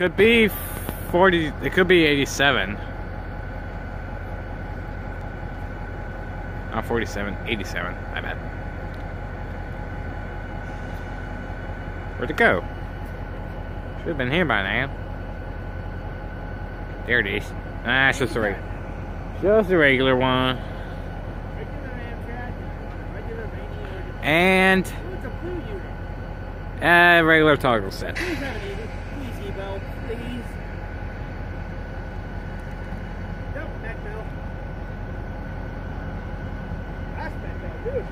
Could be 40, it could be 87. Not 47, 87, I bet. Where'd it go? Should have been here by now. There it is. Ah, it's just a regular, just a regular one. And uh, regular Talgo set. Dude.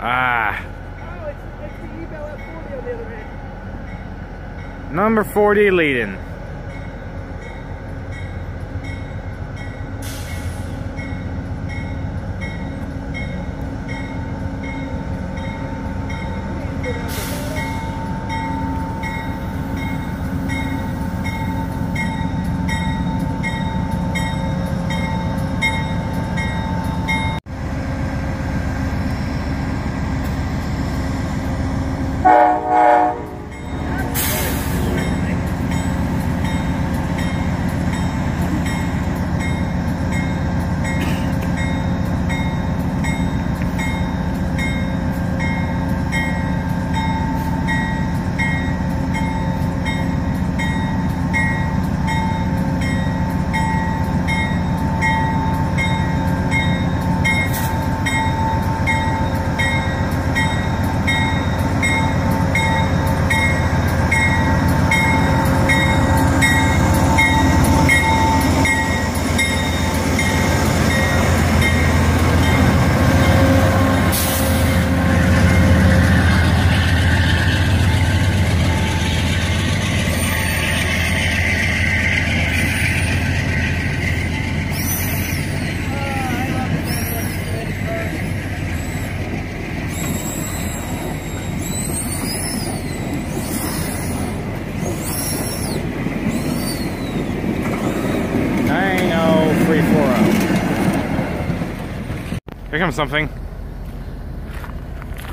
Ah, Oh, it's, it's the E-Bell F40 on the other end. number 40 leading. Nine oh three four oh. Here comes something.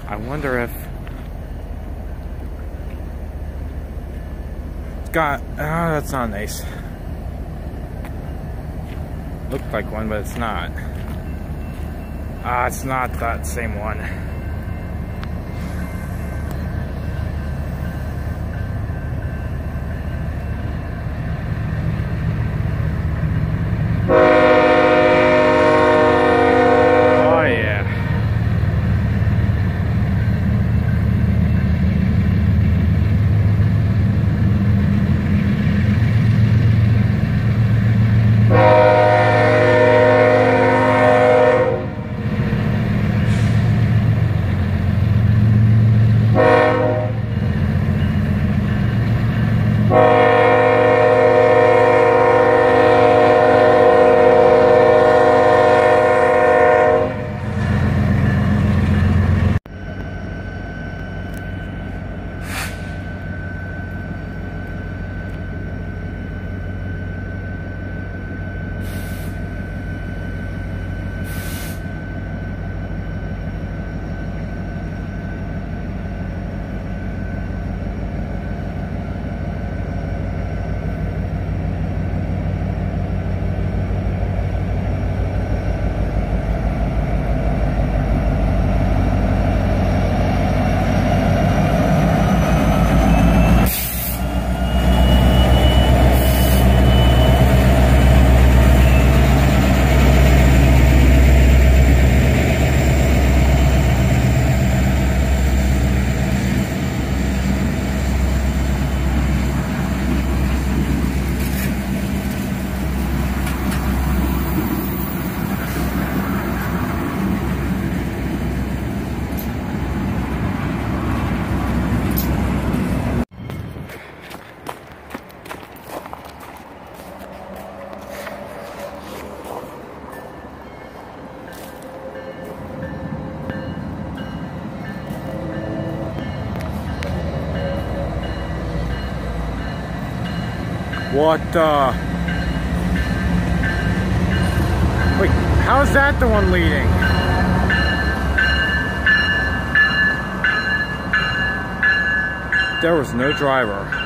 I wonder if it's got. Oh, that's not nice. Looked like one, but it's not. Ah, it's not that same one. What uh Wait, how's that the one leading? There was no driver.